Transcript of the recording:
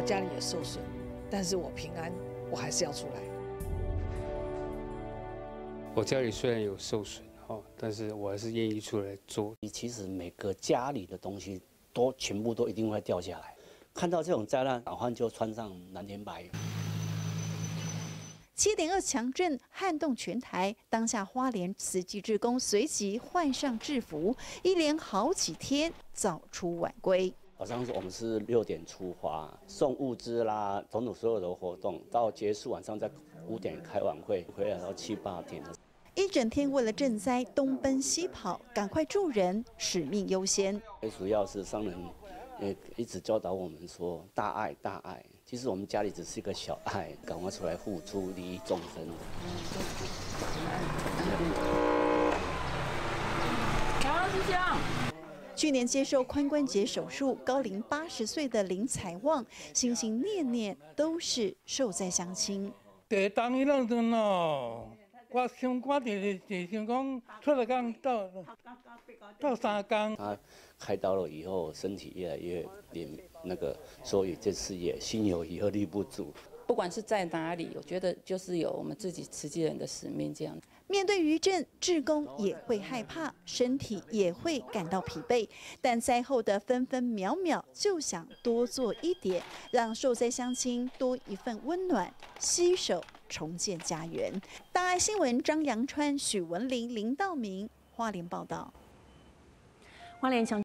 我家里也受损，但是我平安，我还是要出来。我家里虽然有受损哈，但是我还是愿意出来做。你其实每个家里的东西都全部都一定会掉下来，看到这种灾难，老汉就穿上蓝天白云。七点二强震撼动全台，当下花莲慈济志工随即换上制服，一连好几天早出晚归。早上我们是六点出发，送物资啦，种种所有的活动，到结束晚上在五点开晚会，回来到七八点。一整天为了赈灾东奔西跑，赶快助人，使命优先。最主要是商人，也一直教导我们说大爱大爱。其实我们家里只是一个小爱，赶快出来付出，利益众生。刚刚是这样。去年接受髋关节手术，高龄八十岁的林财旺，心心念念都是受灾乡亲。第当哦，我想我就是就想讲，出来讲到到三更。他开刀了以后，身体越来越那个，所以这次也心有余而力不足。不管是在哪里，我觉得就是有我们自己慈济人的使命这样。面对余震，志工也会害怕，身体也会感到疲惫，但灾后的分分秒秒，就想多做一点，让受灾乡亲多一份温暖，携手重建家园。大爱新闻张阳川、许文玲、林道明，花莲报道。花莲强。